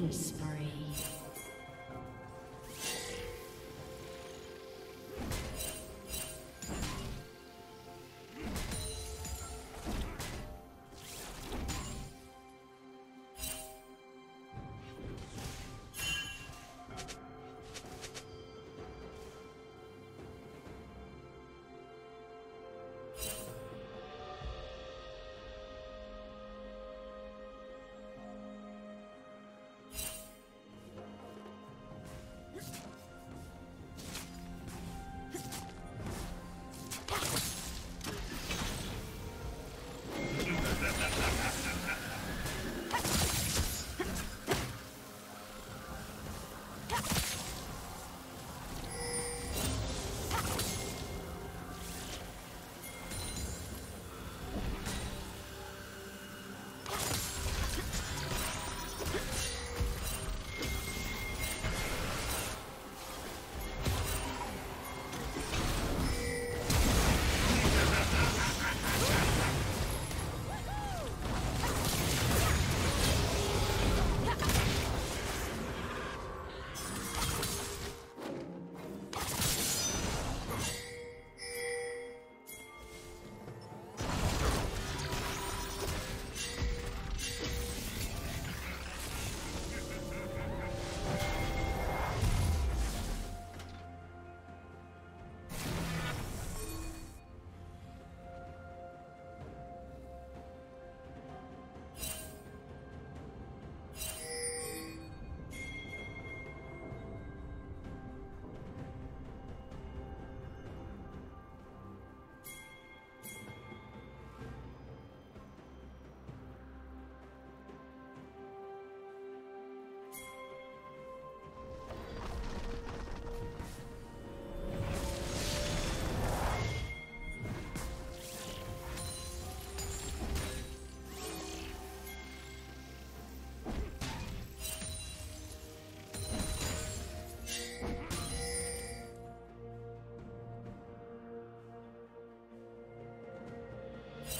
Killing spree.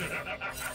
Ha ha ha ha!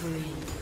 spree.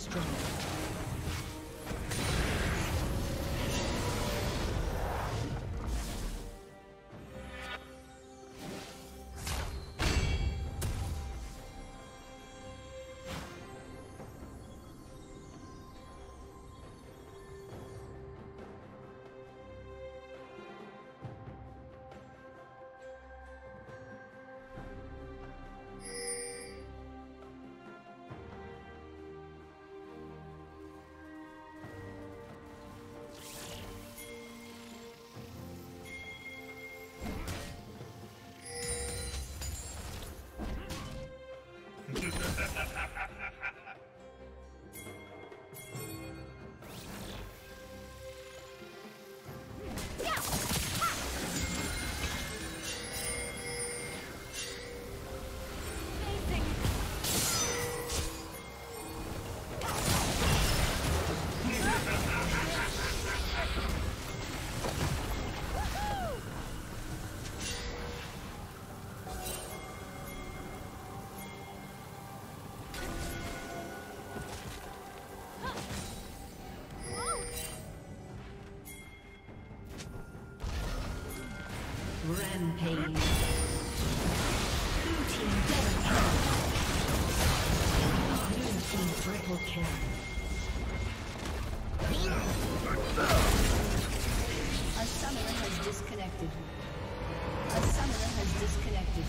destroyed. Rampage. Team double kill. Team triple kill. A summoner has disconnected. A summoner has disconnected.